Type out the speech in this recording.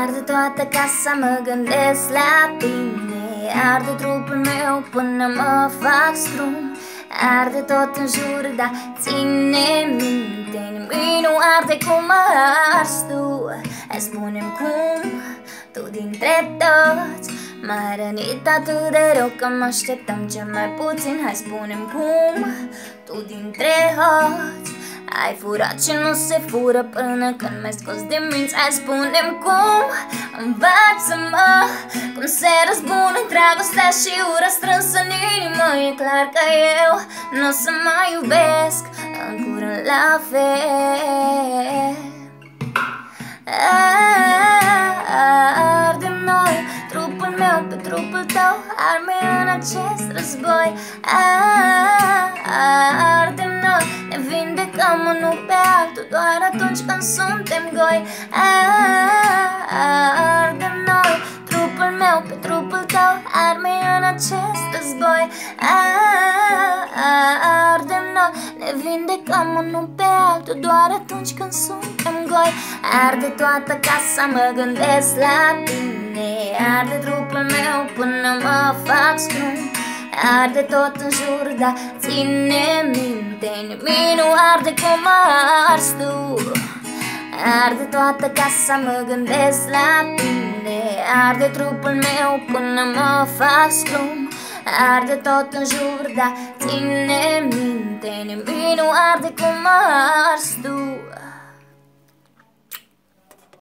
Arde toată casa, mă gândesc la tine. Arde trupul meu până mă fac strum. Arde tot în jur, dar ține minte. Nimic nu arde cum ars tu. Hai spune cum, tu dintre toți. M-ai rănit atât de rău că mă așteptam cel mai puțin. Hai spune cum, tu dintre hoți ai furat și nu se fură până când mi-ai scos de minți. Hai spune cum, învață-mă Cum se răzbune dragostea și ura strânsă în inimă. E clar că eu nu o să mai iubesc în curând la fel. Ardem noi, trupul meu pe trupul tău Arme în acest război. Ardem Doar atunci când suntem goi Ardem noi, trupul meu pe trupul tău Arme în acest război Ardem noi, ne vindecăm unul pe altul Doar atunci când suntem goi Arde toată casa, mă gândesc la tine. Arde trupul meu până mă fac scrum Arde tot în jur, dar ține minte Nimic nu arde cum ars tu. Arde toată casa, mă gândesc la tine Arde trupul meu până mă fac scrum. Arde tot în jur, dar ține minte. Nimic nu arde cum ars tu